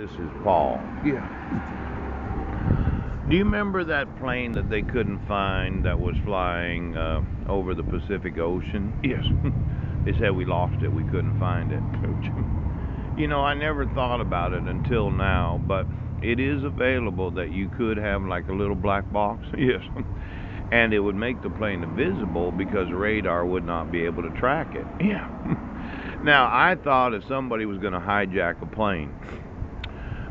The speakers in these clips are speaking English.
This is Paul. Yeah. Do you remember that plane that they couldn't find that was flying uh, over the Pacific Ocean? Yes. they said we lost it, we couldn't find it. you know, I never thought about it until now, but it is available that you could have like a little black box. Yes. and it would make the plane invisible because radar would not be able to track it. Yeah. now, I thought if somebody was going to hijack a plane,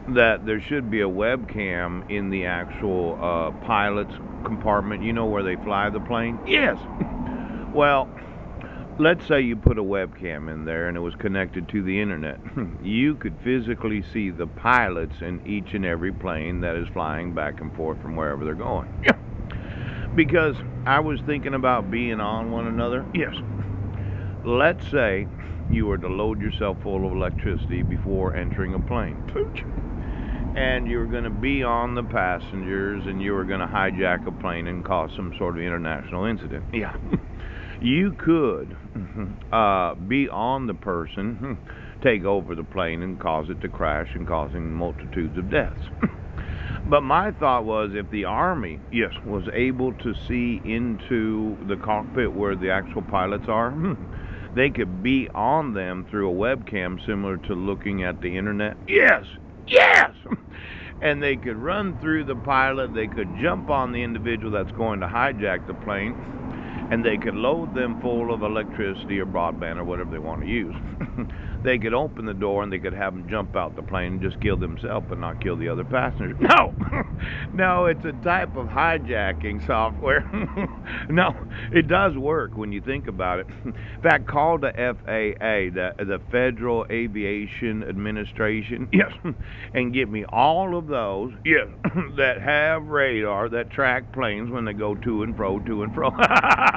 that there should be a webcam in the actual uh, pilot's compartment. You know where they fly the plane? Yes. Well, let's say you put a webcam in there and it was connected to the internet. you could physically see the pilots in each and every plane that is flying back and forth from wherever they're going. Yeah. Because I was thinking about being on one another. Yes. Let's say you were to load yourself full of electricity before entering a plane. Pooch. And you were going to be on the passengers and you were going to hijack a plane and cause some sort of international incident. Yeah. You could uh, be on the person, take over the plane and cause it to crash and causing multitudes of deaths. But my thought was if the Army Yes. was able to see into the cockpit where the actual pilots are, they could be on them through a webcam similar to looking at the internet. Yes. Yes! And they could run through the pilot, they could jump on the individual that's going to hijack the plane, and they could load them full of electricity or broadband or whatever they want to use. they could open the door and they could have them jump out the plane and just kill themselves but not kill the other passengers. No! no, it's a type of hijacking software. no, it does work when you think about it. In fact, call the FAA, the, the Federal Aviation Administration, Yes. and get me all of those Yes. that have radar that track planes when they go to and fro, to and fro.